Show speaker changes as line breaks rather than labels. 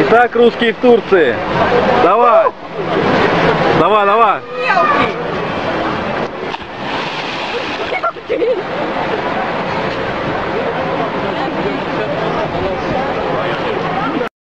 Итак, русские в Турции. Давай. Давай, давай.